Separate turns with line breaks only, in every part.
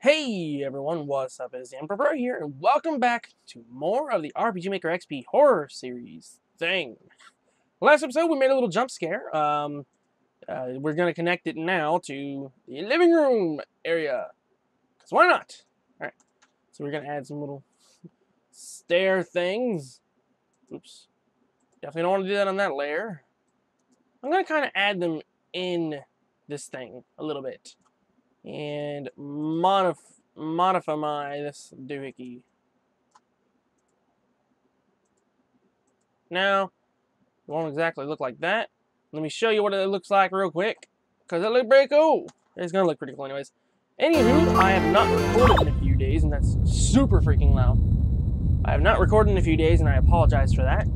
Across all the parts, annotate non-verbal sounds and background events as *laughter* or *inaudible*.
Hey everyone, what's up? It's the UnproPro here, and welcome back to more of the RPG Maker XP horror series thing. Last episode, we made a little jump scare. Um, uh, we're going to connect it now to the living room area. Because why not? Alright, so we're going to add some little stair things. Oops. Definitely don't want to do that on that layer. I'm going to kind of add them in this thing a little bit and modif modify my this doohickey. Now, it won't exactly look like that. Let me show you what it looks like real quick, because it looks pretty cool. It's going to look pretty cool anyways. Anywho, I have not recorded in a few days, and that's super freaking loud. I have not recorded in a few days, and I apologize for that.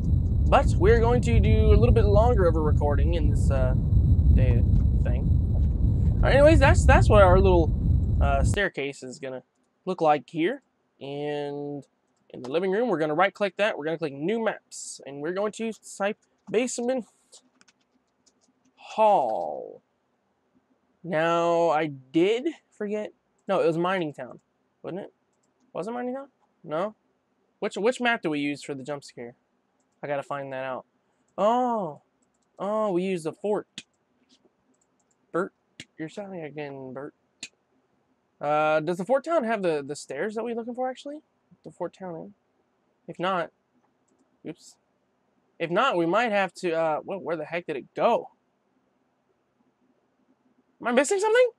But we're going to do a little bit longer of a recording in this uh, day. Right, anyways, that's that's what our little uh, staircase is gonna look like here. And in the living room, we're gonna right click that. We're gonna click New Maps, and we're going to type Basement Hall. Now I did forget. No, it was Mining Town, wasn't it? Was it Mining Town? No. Which which map do we use for the jump scare? I gotta find that out. Oh, oh, we use the fort. You're sounding again, Bert. Uh, does the Fort Town have the, the stairs that we're looking for, actually? The Fort Town Inn? If not, oops. If not, we might have to, uh, well, where the heck did it go? Am I missing something?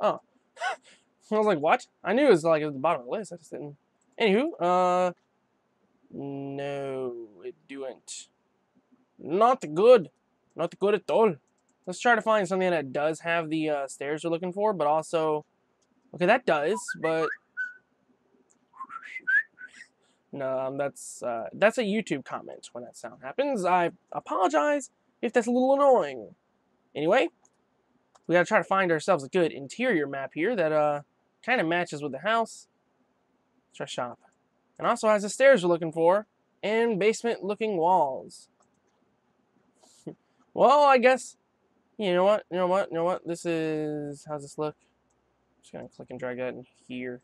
Oh. *laughs* I was like, what? I knew it was, like, at the bottom of the list. I just didn't. Anywho, uh, no, it didn't. Not good. Not good at all. Let's try to find something that does have the uh, stairs we're looking for, but also... Okay, that does, but... No, um, that's, uh, that's a YouTube comment when that sound happens. I apologize if that's a little annoying. Anyway, we gotta try to find ourselves a good interior map here that uh, kind of matches with the house. Let's try shop. And also has the stairs we're looking for, and basement-looking walls. *laughs* well, I guess you know what? You know what? You know what? This is... How's this look? Just gonna click and drag that in here.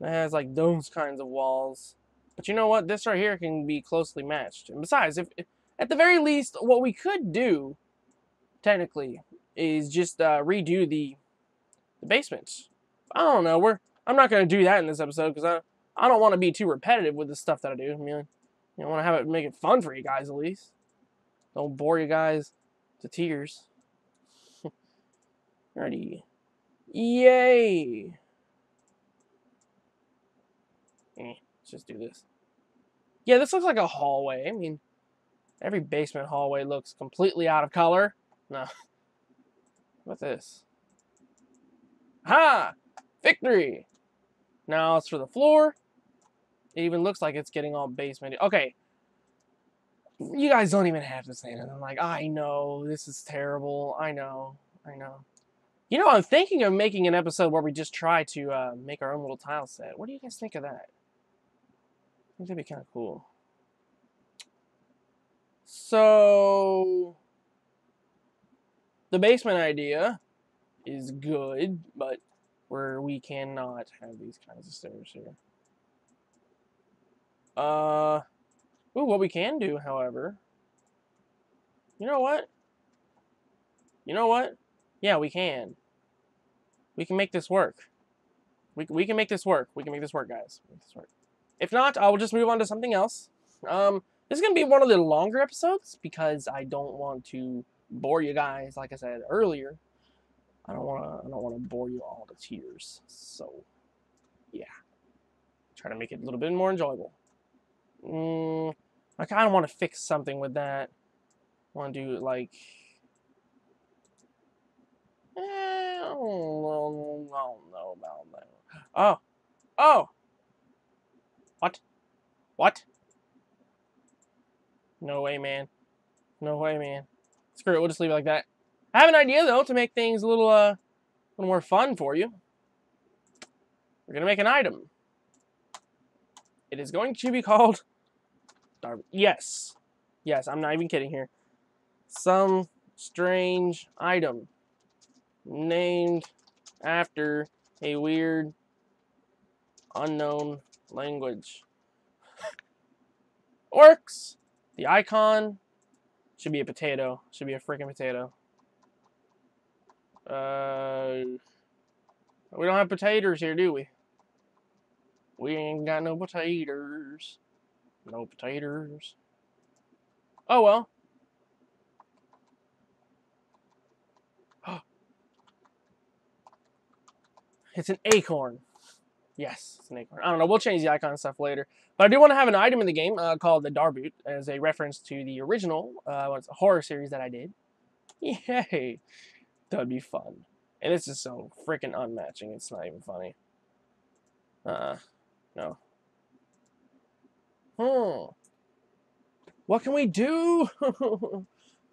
It has like those kinds of walls. But you know what? This right here can be closely matched. And besides, if, if at the very least, what we could do, technically, is just uh, redo the, the basement. I don't know. We're I'm not gonna do that in this episode because I I don't want to be too repetitive with the stuff that I do. I mean, you know, want to have it make it fun for you guys at least. Don't bore you guys to tears. *laughs* Ready. Yay! Eh, let's just do this. Yeah, this looks like a hallway. I mean, every basement hallway looks completely out of color. No. *laughs* What's this? Ha! Victory! Now it's for the floor. It even looks like it's getting all basement. Okay, you guys don't even have to say that. I'm like, I know, this is terrible. I know, I know. You know, I'm thinking of making an episode where we just try to uh, make our own little tile set. What do you guys think of that? I think that'd be kind of cool. So, the basement idea is good, but where we cannot have these kinds of stairs here. Uh, Ooh, what we can do, however, you know what? You know what? Yeah, we can. We can make this work. We, we can make this work. We can make this work, guys. Make this work. If not, I will just move on to something else. Um, this is going to be one of the longer episodes because I don't want to bore you guys, like I said earlier. I don't want to I don't want to bore you all to tears. So, yeah. Try to make it a little bit more enjoyable. Mm, I kind of want to fix something with that. want to do like... Eh, I I don't know about that. Oh! Oh! What? What? No way, man. No way, man. Screw it, we'll just leave it like that. I have an idea, though, to make things a little, uh, a little more fun for you. We're going to make an item. It is going to be *laughs* called Yes. Yes, I'm not even kidding here. Some strange item named after a weird, unknown language. *laughs* Works! The icon should be a potato. Should be a freaking potato. Uh, we don't have potatoes here, do we? We ain't got no potatoes. No potatoes. Oh well. *gasps* it's an acorn. Yes, it's an acorn. I don't know. We'll change the icon stuff later. But I do want to have an item in the game uh, called the Darboot as a reference to the original uh, horror series that I did. *laughs* Yay! That would be fun. And this is so freaking unmatching. It's not even funny. Uh, no. Hmm. What can we do? *laughs*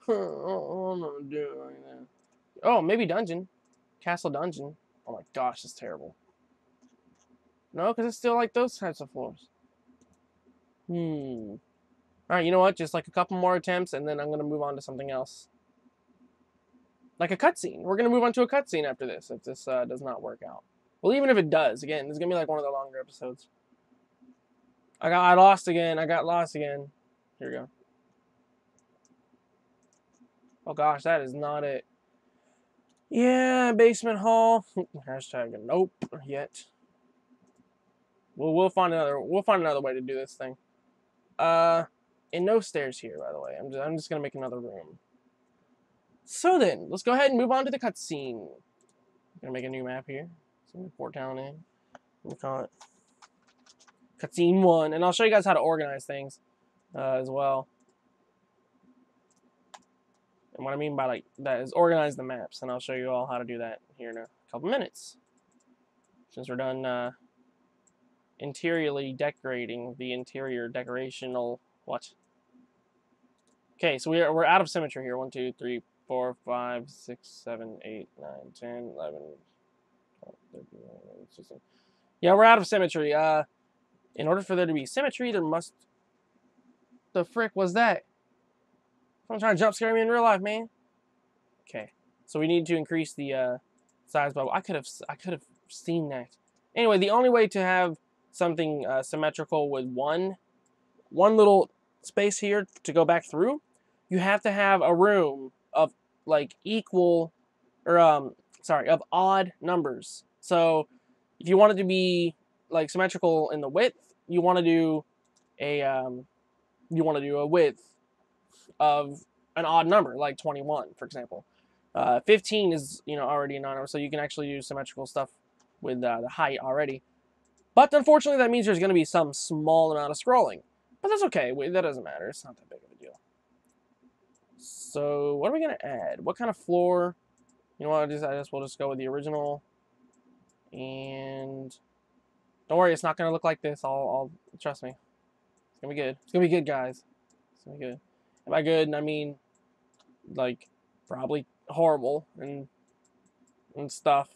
oh, maybe dungeon. Castle dungeon. Oh my gosh, it's terrible. No, because it's still like those types of floors. Hmm. Alright, you know what? Just like a couple more attempts, and then I'm going to move on to something else. Like a cutscene. We're going to move on to a cutscene after this, if this uh, does not work out. Well, even if it does, again, is going to be like one of the longer episodes. I got I lost again. I got lost again. Here we go. Oh gosh, that is not it. Yeah, basement hall. *laughs* Hashtag nope yet. We'll we'll find another we'll find another way to do this thing. Uh, and no stairs here, by the way. I'm just I'm just gonna make another room. So then, let's go ahead and move on to the cutscene. Gonna make a new map here. So Fort Town Inn. We'll call it cutscene one, and I'll show you guys how to organize things uh, as well. And what I mean by like that is organize the maps, and I'll show you all how to do that here in a couple minutes. Since we're done uh, interiorly decorating the interior decorational what? Okay, so we're we're out of symmetry here. One, two, three, four, five, six, seven, eight, nine, ten, eleven. 12, 13, yeah, we're out of symmetry. Uh, in order for there to be symmetry, there must. The frick was that? I'm trying to jump scare me in real life, man. Okay, so we need to increase the uh, size bubble. I could have I could have seen that. Anyway, the only way to have something uh, symmetrical with one one little space here to go back through, you have to have a room of like equal or um sorry of odd numbers. So if you want it to be like symmetrical in the width, you want to do a um, you want to do a width of an odd number, like 21, for example. Uh, 15 is you know already a non-number, so you can actually do symmetrical stuff with uh, the height already. But unfortunately, that means there's going to be some small amount of scrolling. But that's okay. That doesn't matter. It's not that big of a deal. So what are we going to add? What kind of floor? You know what? I just, I guess we'll just go with the original. And don't worry, it's not to look like this. I'll, I'll trust me. It's to be good. It's to be good, guys. It's to be good. And by good, I mean, like, probably horrible and, and stuff.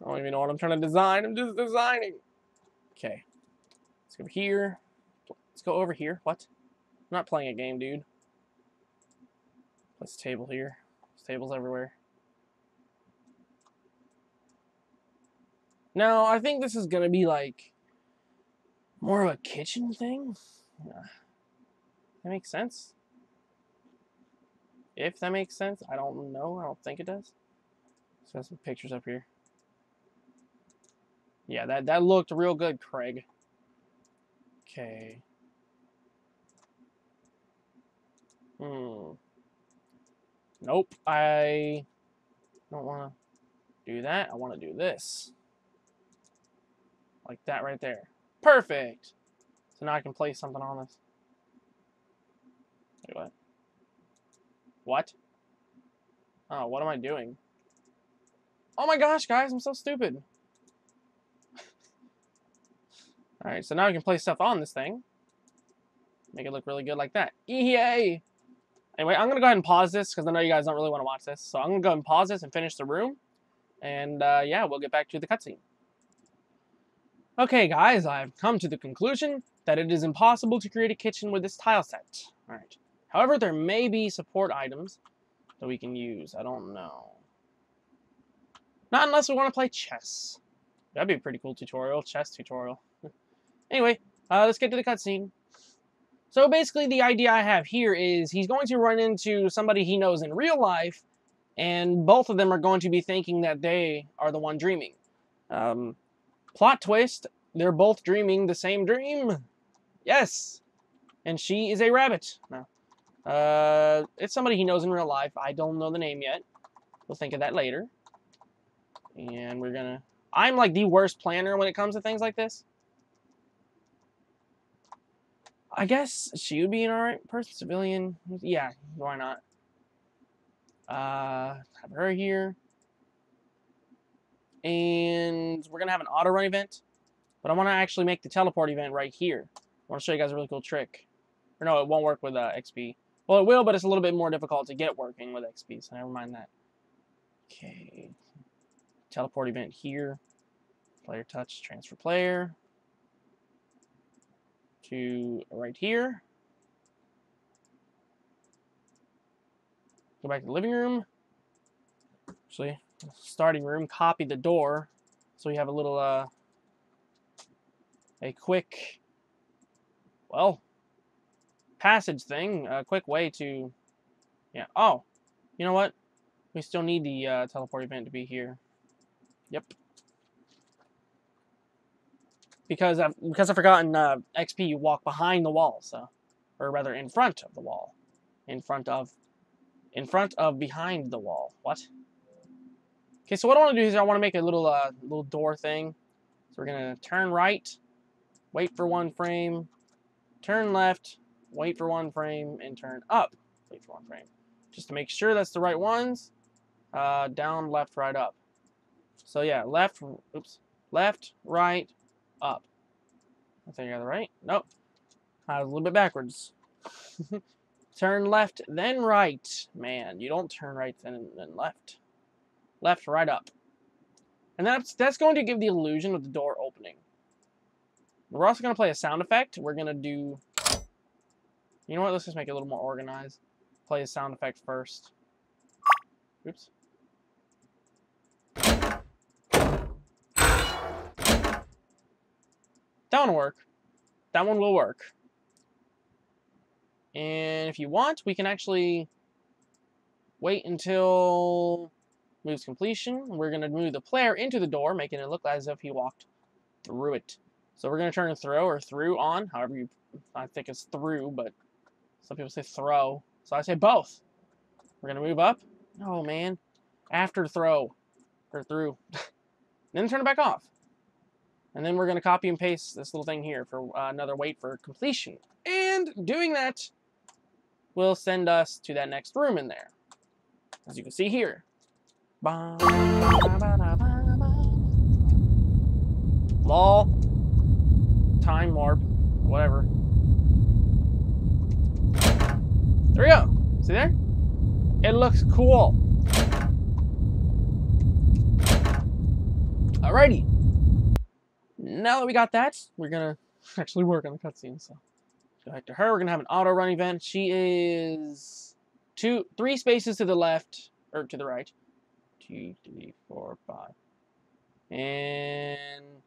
I don't even know what I'm trying to design. I'm just designing. Okay. Let's go over here. Let's go over here. What? I'm not playing a game, dude. Let's table here. There's tables everywhere. Now, I think this is going to be like more of a kitchen thing. That makes sense. If that makes sense, I don't know. I don't think it does. So some pictures up here. Yeah, that, that looked real good, Craig. Okay. Hmm. Nope, I don't want to do that. I want to do this. Like that right there. Perfect! So now I can place something on this. Wait, what? What? Oh, what am I doing? Oh my gosh, guys, I'm so stupid. *laughs* Alright, so now I can place stuff on this thing. Make it look really good like that. Yay! Anyway, I'm going to go ahead and pause this because I know you guys don't really want to watch this. So I'm going to go and pause this and finish the room. And uh, yeah, we'll get back to the cutscene. Okay guys, I've come to the conclusion that it is impossible to create a kitchen with this tile set. Alright. However, there may be support items that we can use. I don't know. Not unless we want to play chess. That'd be a pretty cool tutorial, chess tutorial. *laughs* anyway, uh, let's get to the cutscene. So basically the idea I have here is he's going to run into somebody he knows in real life, and both of them are going to be thinking that they are the one dreaming. Um, plot twist, they're both dreaming the same dream. Yes! And she is a rabbit. No. Uh, it's somebody he knows in real life. I don't know the name yet. We'll think of that later. And we're gonna... I'm like the worst planner when it comes to things like this. I guess she would be an alright person, civilian. Yeah, why not? Uh, have her here. And we're going to have an auto run event. But I want to actually make the teleport event right here. I want to show you guys a really cool trick. Or no, it won't work with uh, XP. Well, it will, but it's a little bit more difficult to get working with XP, so never mind that. Okay. Teleport event here. Player touch, transfer player. To right here. Go back to the living room. Actually, starting room, copy the door. So we have a little, uh, a quick, well, passage thing, a quick way to, yeah, oh, you know what? We still need the uh, teleport event to be here. Yep. Because I've, because I've forgotten uh, XP, you walk behind the wall, so, or rather in front of the wall. In front of, in front of behind the wall. What? Okay, so what I want to do is I want to make a little, uh, little door thing. So we're going to turn right, wait for one frame, turn left, wait for one frame, and turn up, wait for one frame. Just to make sure that's the right ones, uh, down, left, right, up. So yeah, left, oops, left, right, up. I think I got it right. Nope. I was a little bit backwards. *laughs* turn left, then right. Man, you don't turn right, then, then left. Left, right, up. And that's, that's going to give the illusion of the door opening. We're also going to play a sound effect. We're going to do... You know what? Let's just make it a little more organized. Play a sound effect first. Oops. That one will work. That one will work. And if you want, we can actually wait until moves completion. We're going to move the player into the door, making it look as if he walked through it. So we're going to turn throw or through on, however you, I think it's through, but some people say throw. So I say both. We're going to move up. Oh, man. After throw. Or through. *laughs* then turn it back off. And then we're going to copy and paste this little thing here for uh, another wait for completion. And doing that will send us to that next room in there. As you can see here. Lol. Time warp. Whatever. There we go. See there? It looks cool. Alrighty. Now that we got that, we're gonna *laughs* actually work on the cutscene. So go back to her. We're gonna have an auto run event. She is two, three spaces to the left or to the right two, three, four, five. And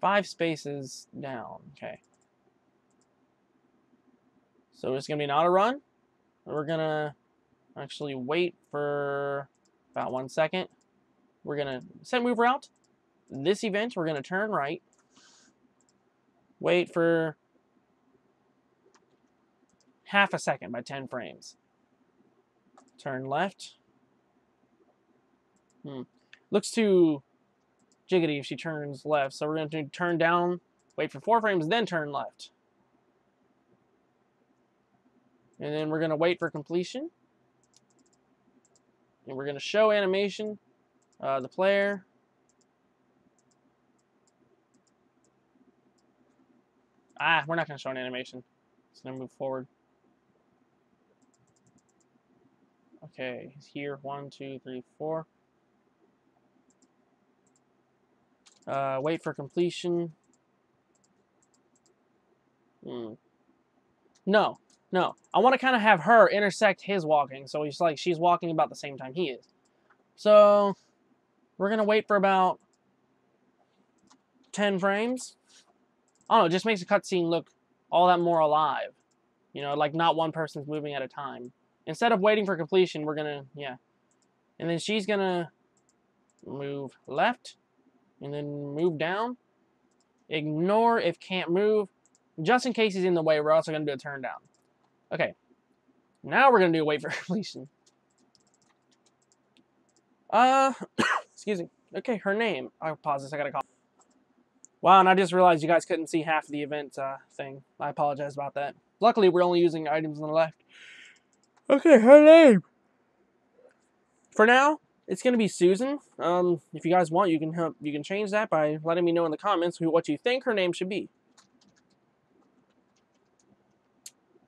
five spaces down. Okay. So it's going to be an auto run. We're going to actually wait for about one second. We're going to set move route. This event, we're going to turn right. Wait for half a second by 10 frames. Turn left. Hmm. Looks too jiggity if she turns left. So we're going to turn down, wait for four frames, then turn left. And then we're going to wait for completion. And we're going to show animation, uh, the player. Ah, we're not going to show an animation. It's going to move forward. Okay, he's here, one, two, three, four. Uh, wait for completion. Hmm. No, no. I want to kind of have her intersect his walking, so he's like she's walking about the same time he is. So, We're to wait for about 10 frames. I don't know, it just makes the cutscene look all that more alive. You know, like not one person's moving at a time. Instead of waiting for completion, we're to, yeah. And then she's to move left and then move down. Ignore if can't move. Just in case he's in the way, we're also going to do a turn down. Okay. Now we're going to do a wait for *laughs* completion. Uh, *coughs* excuse me. Okay, her name. I'll pause this. I got to call. Wow, and I just realized you guys couldn't see half of the event uh, thing. I apologize about that. Luckily, we're only using items on the left. Okay, her name. For now, it's gonna be Susan. Um, if you guys want, you can help. You can change that by letting me know in the comments who what you think her name should be.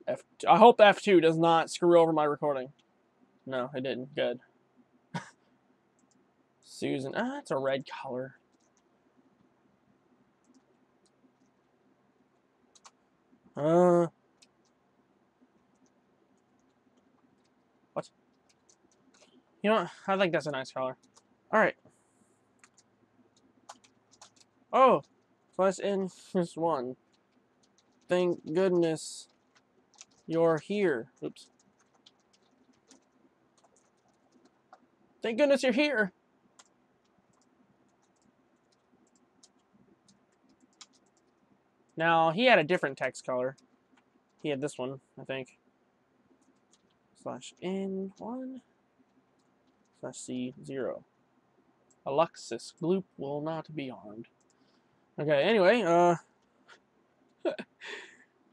F I hope F2 does not screw over my recording. No, it didn't. Good. *laughs* Susan. Ah, it's a red color. Uh. You know what? I think that's a nice color. Alright. Oh! Plus in this one. Thank goodness you're here. Oops. Thank goodness you're here. Now, he had a different text color. He had this one, I think. Slash N1 slash C0. Alexis Gloop will not be armed. Okay, anyway, uh... *laughs*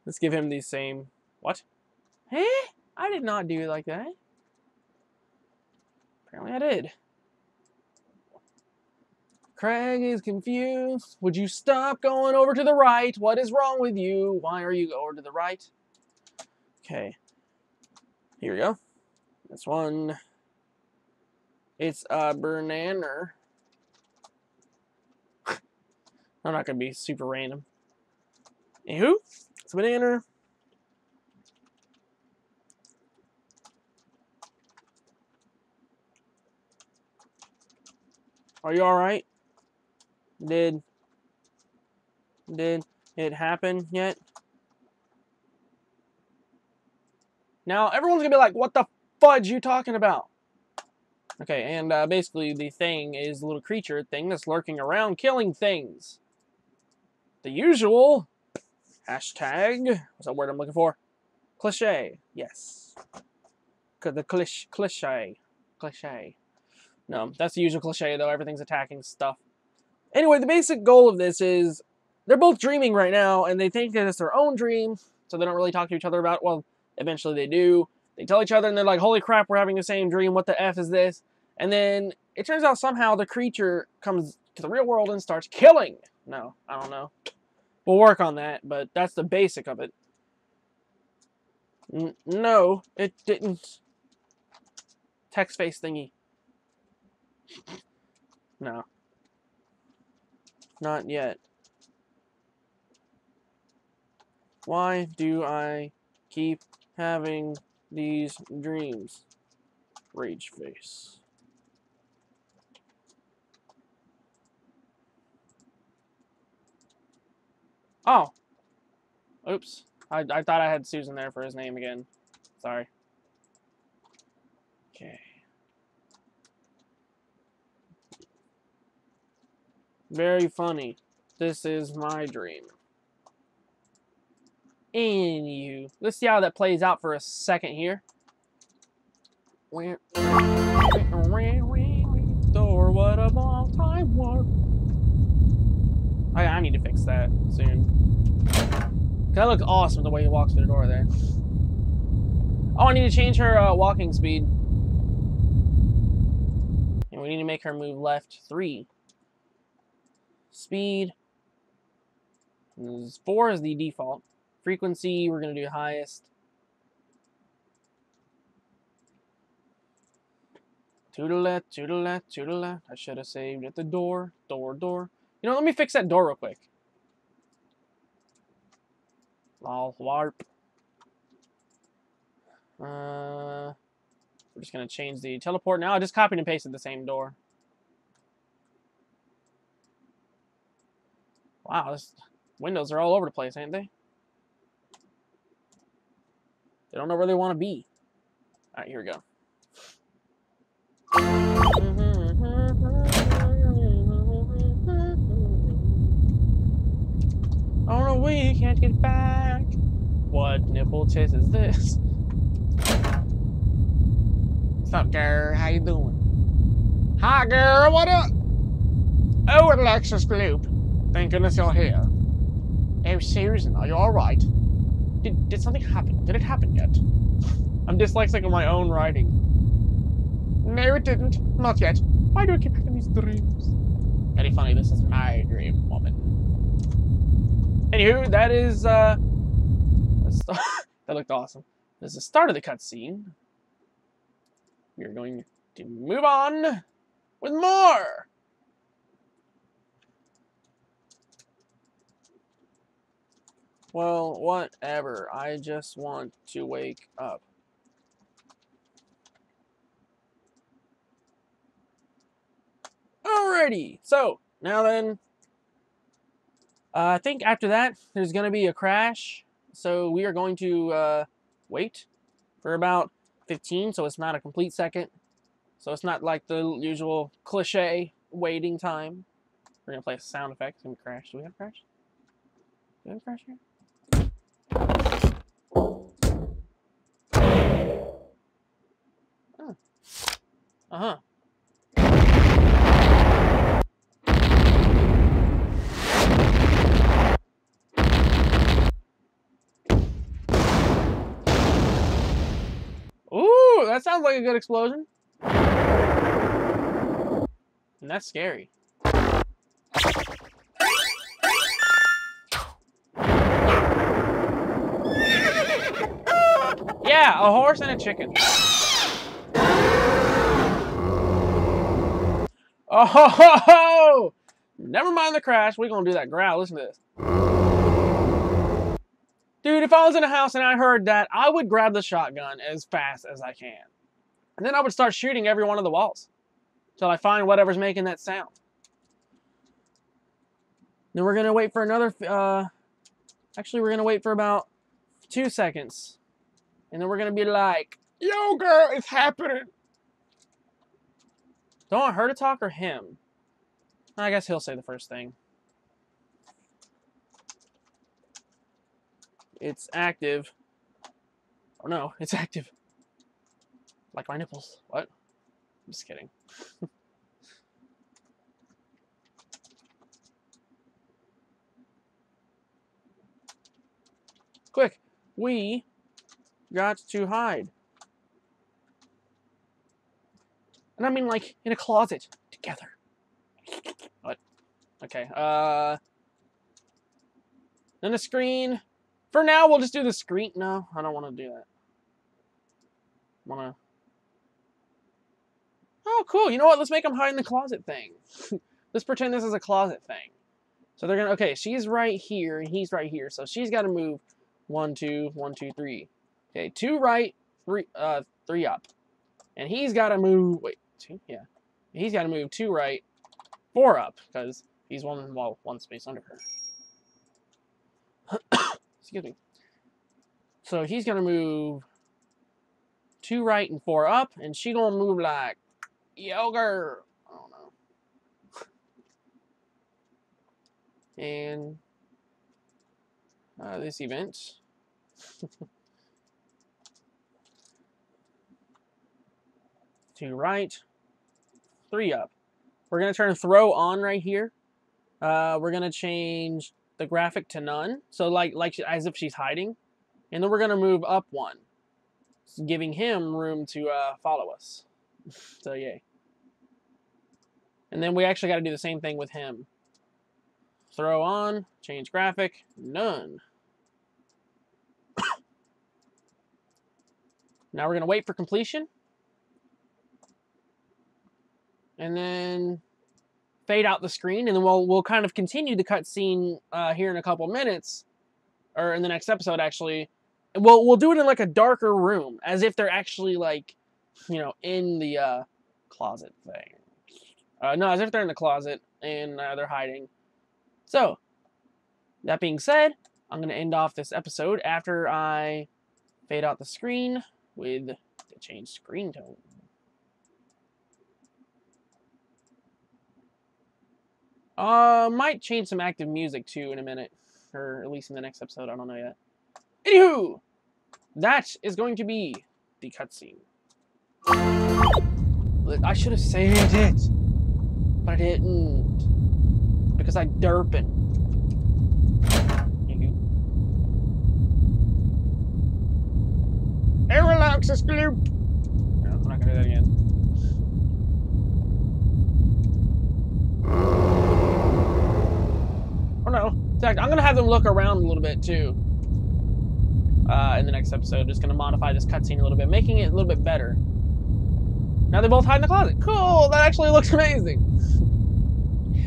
let's give him the same... What? Hey? I did not do it like that. Apparently I did. Craig is confused. Would you stop going over to the right? What is wrong with you? Why are you over to the right? Okay. Here we go. This one. It's a banana. I'm not to be super random. Anywho, it's a banana. Are you alright? Did did it happen yet? Now everyone's gonna be like, "What the fudge you talking about?" Okay, and uh, basically the thing is a little creature thing that's lurking around, killing things. The usual hashtag. What's that word I'm looking for? Cliche. Yes. The cliche. Cliche. Cliche. No, that's the usual cliche though. Everything's attacking stuff. Anyway, the basic goal of this is they're both dreaming right now, and they think that it's their own dream, so they don't really talk to each other about it. Well, eventually they do. They tell each other, and they're like, holy crap, we're having the same dream. What the F is this? And then it turns out somehow the creature comes to the real world and starts killing. No, I don't know. We'll work on that, but that's the basic of it. N no, it didn't. Text face thingy. No. Not yet. Why do I keep having these dreams? Rage face. Oh. Oops. I, I thought I had Susan there for his name again. Sorry. Okay. Very funny. This is my dream. Anywho, let's see how that plays out for a second here. Or what a long time warp. I, I need to fix that soon. That looks awesome the way he walks through the door there. Oh, I need to change her uh, walking speed. And we need to make her move left three speed. Four is the default frequency, we're going to do highest. To the left, to the left. I should have saved at the door, door, door. You know, let me fix that door real quick. Lol, warp. Uh, we're just going to change the teleport now. I just copied and pasted the same door. Wow, this, windows are all over the place, ain't they? They don't know where they want to be. All right, here we go. Oh no, we can't get back. What nipple chase is this? What's up, girl? How you doing? Hi, girl. What up? Oh, Alexis Gloop. Thank goodness you're here. Oh, Susan, are you all right? Did, did something happen? Did it happen yet? I'm dyslexic in my own writing. No, it didn't. Not yet. Why do I keep having these dreams? Very funny. This is my dream woman. Anywho, that is, uh... *laughs* that looked awesome. This is the start of the cutscene. We are going to move on with more! Well, whatever. I just want to wake up. Alrighty, so now then, uh, I think after that there's going to be a crash, so we are going to uh, wait for about 15, so it's not a complete second, so it's not like the usual cliche waiting time. We're going to play a sound effect, it's going to crash. Do we have a crash? Do we have a crash here? Uh-huh. Ooh, that sounds like a good explosion. And that's scary. Yeah, a horse and a chicken. Oh, ho, ho, ho! never mind the crash. We're going to do that growl. Listen to this. Dude, if I was in a house and I heard that, I would grab the shotgun as fast as I can. And then I would start shooting every one of the walls until I find whatever's making that sound. Then we're going to wait for another, uh, actually we're going to wait for about two seconds. And then we're going to be like, yo girl, it's happening. Don't want her to talk or him? I guess he'll say the first thing. It's active. Oh no, it's active. Like my nipples. What? I'm just kidding. *laughs* Quick, we got to hide. And I mean like in a closet together. What? Okay, uh... Then the screen. For now, we'll just do the screen. No, I don't want to do that. Want to... Oh, cool. You know what? Let's make them hide in the closet thing. *laughs* Let's pretend this is a closet thing. So they're to... Okay, she's right here, and he's right here. So she's got to move one, two, one, two, three. Okay, two right, three, uh, three up. And he's got to move... Wait, two? Yeah. He's got to move two right, four up, because he's one, well, one space under her. *coughs* Excuse me. So he's going to move two right and four up, and she going to move like, yo, girl. I don't know. and uh, this event. *laughs* two right, three up. We're going to turn throw on right here. Uh, we're going to change the graphic to none. So like, like as if she's hiding. And then we're going to move up one. Giving him room to uh, follow us. *laughs* so yay. And then we actually got to do the same thing with him. Throw on, change graphic, none. *coughs* now we're going to wait for completion. And then fade out the screen, and then we'll we'll kind of continue the cutscene uh, here in a couple minutes, or in the next episode actually. We'll we'll do it in like a darker room, as if they're actually like, you know, in the uh, closet thing. Uh, no, as if they're in the closet and uh, they're hiding. So, that being said, I'm going to end off this episode after I fade out the screen with the change screen tone. Uh, might change some active music too in a minute, or at least in the next episode. I don't know yet. Anywho, that is going to be the cutscene. I should have saved it, but I didn't because I derping. Aerolaxis gloop. No, I'm not gonna do that again. Oh no. In fact, I'm gonna have them look around a little bit too. Uh, in the next episode, just gonna modify this cutscene a little bit, making it a little bit better. Now they both hide in the closet. Cool. That actually looks amazing.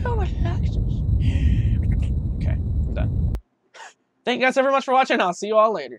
Oh Okay, I'm done. Thank you guys so very much for watching. I'll see you all later.